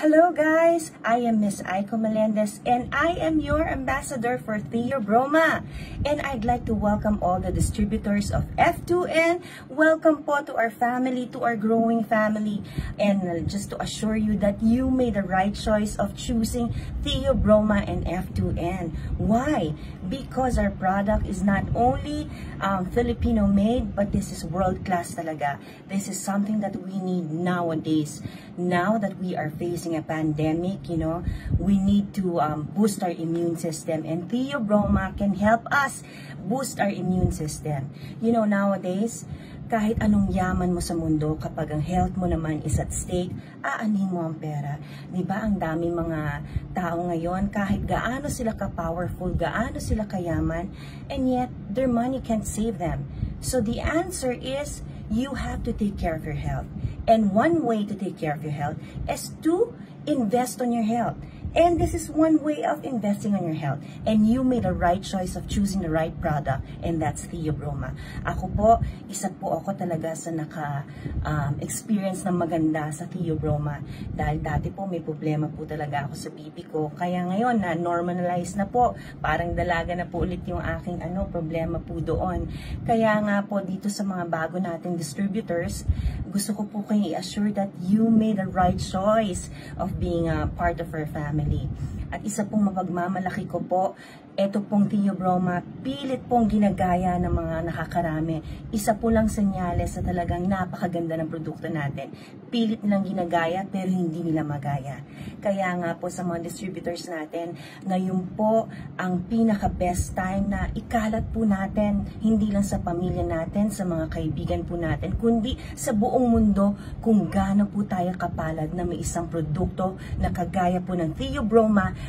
Hello guys, I am Miss Aiko Melendez and I am your ambassador for Theo Broma. And I'd like to welcome all the distributors of F2N. Welcome po to our family, to our growing family. And just to assure you that you made the right choice of choosing Theo Broma and F2N. Why? Because our product is not only um, Filipino made, but this is world class talaga. This is something that we need nowadays. Now that we are facing facing a pandemic, you know, we need to um, boost our immune system. And Theobroma can help us boost our immune system. You know, nowadays, kahit anong yaman mo sa mundo, kapag ang health mo naman is at stake, aanin mo ang pera. Ba ang daming mga tao ngayon, kahit gaano sila ka-powerful, gaano sila kayaman, and yet their money can't save them. So the answer is, you have to take care of your health. And one way to take care of your health is to invest on your health. And this is one way of investing on your health. And you made a right choice of choosing the right product. And that's Theobroma. Ako po, isa po ako talaga sa naka-experience um, ng maganda sa Theobroma. Dahil dati po may problema po talaga ako sa pipi ko. Kaya ngayon na normalize na po. Parang dalaga na po ulit yung aking ano, problema po doon. Kaya nga po dito sa mga bago nating distributors, gusto ko po kayo i-assure that you made the right choice of being a part of our family family. At isa pong mapagmamalaki ko po, ito pong Theobroma, pilit pong ginagaya ng mga nakakarami. Isa po lang senyales sa talagang napakaganda ng produkto natin. Pilit nilang ginagaya pero hindi nila magaya. Kaya nga po sa mga distributors natin, ngayon po ang pinaka-best time na ikalat po natin, hindi lang sa pamilya natin, sa mga kaibigan po natin, kundi sa buong mundo kung gaano po tayo kapalad na may isang produkto na kagaya po ng Theobroma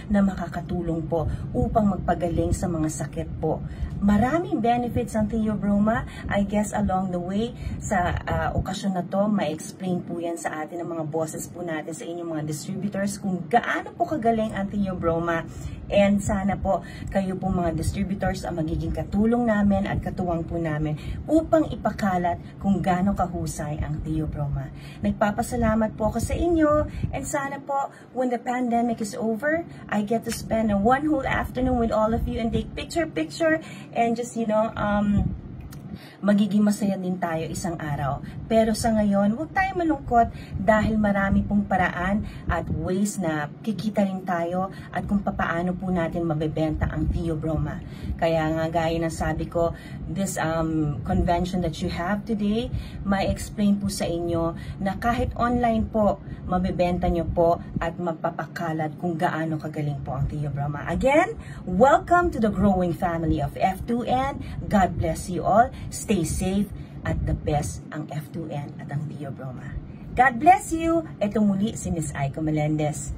na makakatulong po upang magpagaling sa mga sakit po. Maraming benefits ang Theobroma. I guess along the way sa uh, okasyon na to, ma-explain po yan sa atin ng mga bosses po natin sa inyong mga distributors kung gaano po kagaling ang Theobroma. And sana po kayo po mga distributors ang magiging katulong namin at katuwang po namin upang ipakalat kung gaano kahusay ang Theobroma. Nagpapasalamat po ako sa inyo and sana po when the pandemic is over, I get to spend a one whole afternoon with all of you and take picture-picture and just, you know, um, magiging masaya din tayo isang araw. Pero sa ngayon, huwag tayo malungkot dahil marami pong paraan at ways na kikita rin tayo at kung papaano po natin mabebenta ang Theobroma. Kaya nga gaya ng sabi ko, this um, convention that you have today, may explain po sa inyo na kahit online po, mabebenta nyo po at magpapakalat kung gaano kagaling po ang Theobroma. Again, welcome to the growing family of F2N. God bless you all. Stay safe at the best ang F2N at ang Theobroma. God bless you! Ito muli si Miss Aiko Melendez.